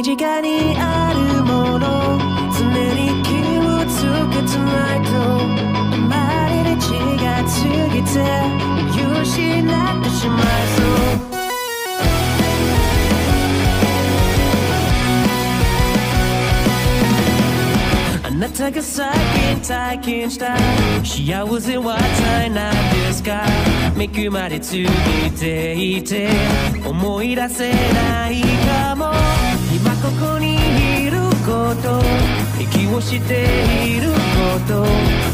中にあるもの常に気をつけてないとあまりに違いすぎて見失ってしまいそうあなたが最近体験した幸せは絶えないですか恵まれすぎていて思い出せないかも今ここにいるこ と。息をしていること。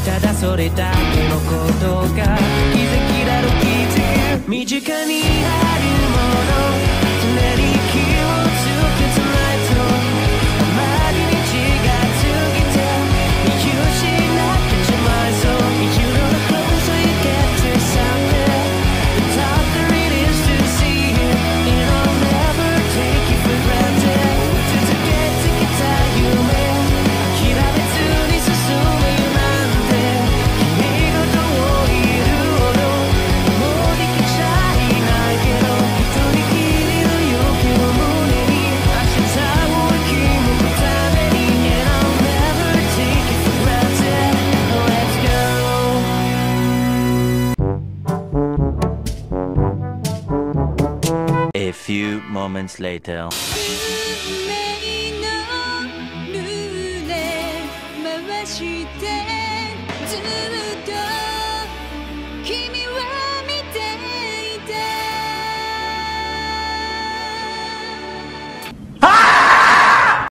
ただそれだけのことが。奇跡だろ奇跡身近に few moments later.